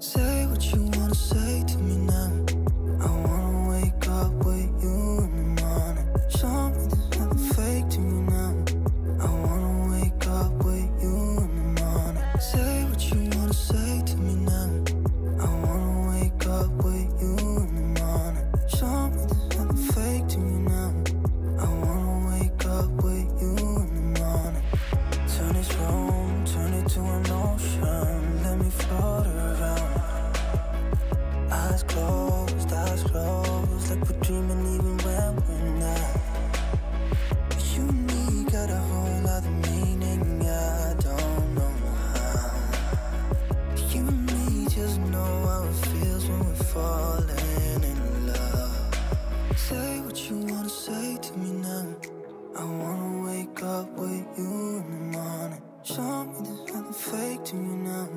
Say what you wanna say to me now. I wanna wake up with you in the morning. Show me fake to me now. I wanna wake up with you in the morning. Say what you wanna say to me now. I wanna wake up with you in the morning. Show me fake to me now. I wanna wake up with you in the morning. Turn this room, turn it to an ocean. Let me float around. up with dreaming even when we're not. But you and me got a whole other meaning. I don't know how. You and me just know how it feels when we're falling in love. Say what you wanna say to me now. I wanna wake up with you in the morning. Show me there's nothing fake to you now.